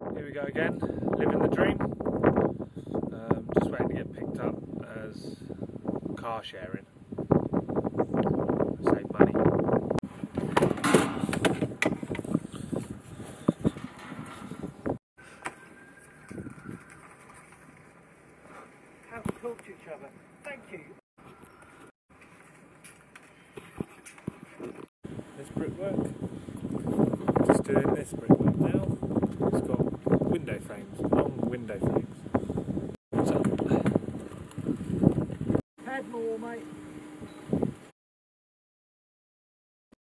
Here we go again, living the dream. Um, just waiting to get picked up as car sharing. Save money. Talk to each other. Thank you.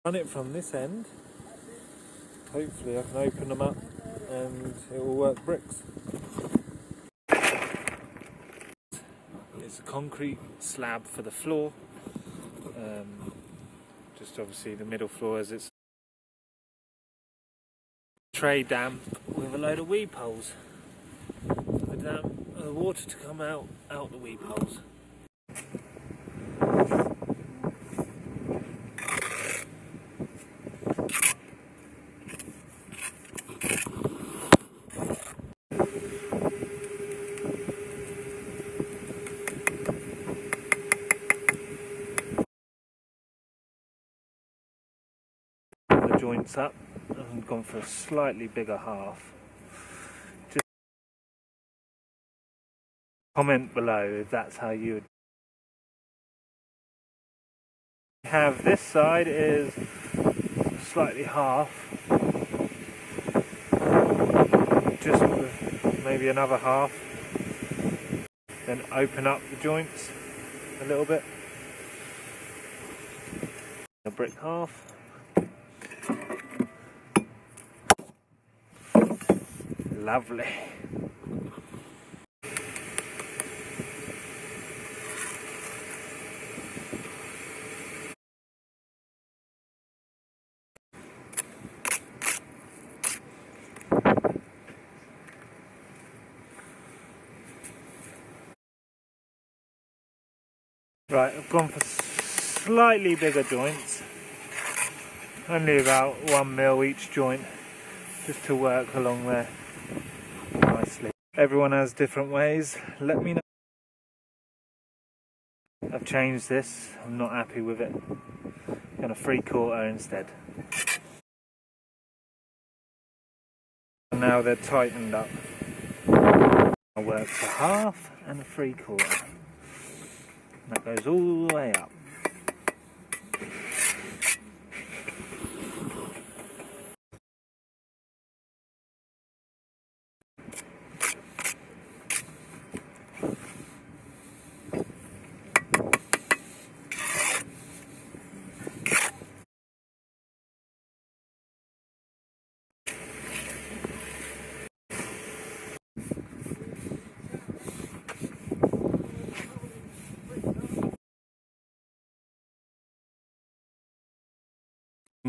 Run it from this end. Hopefully, I can open them up and it will work bricks. It's a concrete slab for the floor. Um, just obviously the middle floor as it's tray damp with a load of weep holes. The damp, the water to come out out the weep holes. The joints up. And gone for a slightly bigger half. Just comment below if that's how you would have this side is slightly half. Just maybe another half. Then open up the joints a little bit. A brick half Lovely. Right, I've gone for slightly bigger joints. Only about one mil each joint, just to work along there nicely. Everyone has different ways. Let me know. I've changed this. I'm not happy with it. Going a three quarter instead. Now they're tightened up. I work for half and a three quarter. That goes all the way up.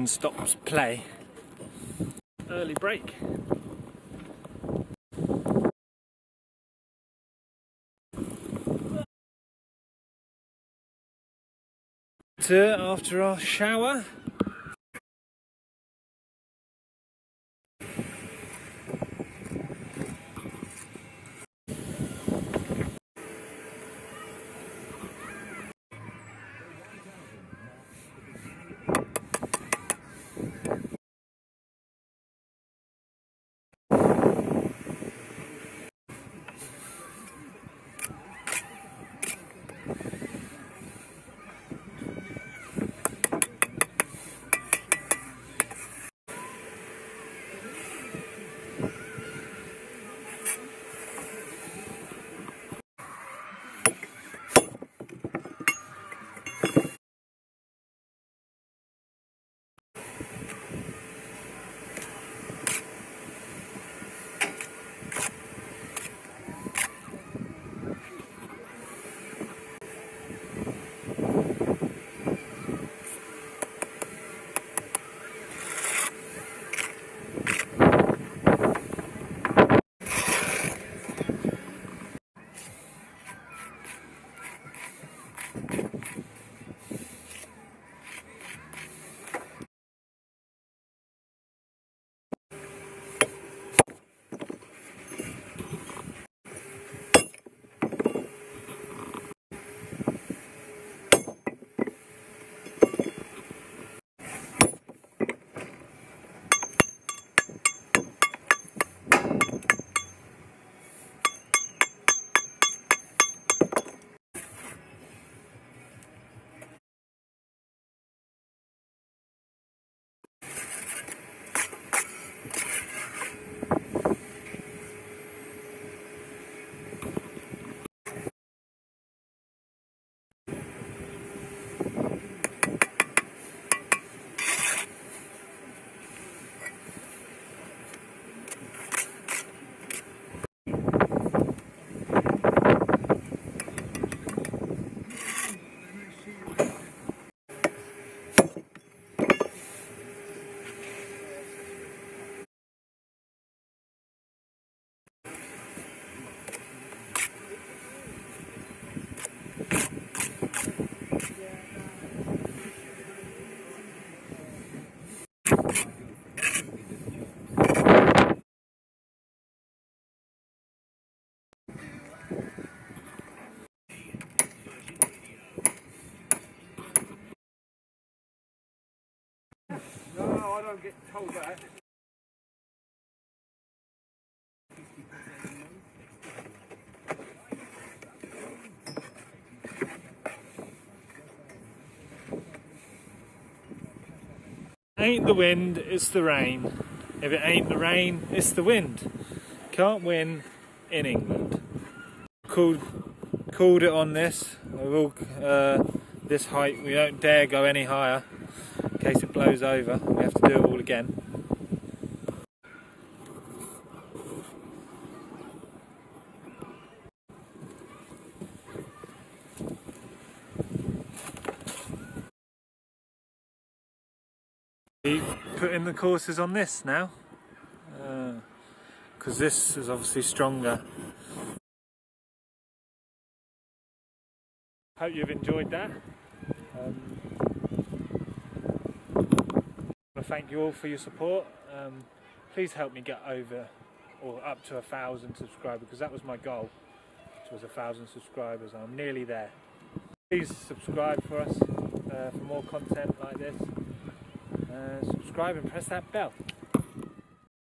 Stops play. Early break. After our shower. Ain't the wind, it's the rain. If it ain't the rain, it's the wind. Can't win in England. Called, called it on this. We'll, uh, this height, we don't dare go any higher in case it blows over. We have to do it all again. Putting the courses on this now because this is obviously stronger. Hope you've enjoyed that. Um, I thank you all for your support. Um, please help me get over or up to a thousand subscribers because that was my goal, which was a thousand subscribers. I'm nearly there. Please subscribe for us uh, for more content like this. Uh, subscribe and press that bell.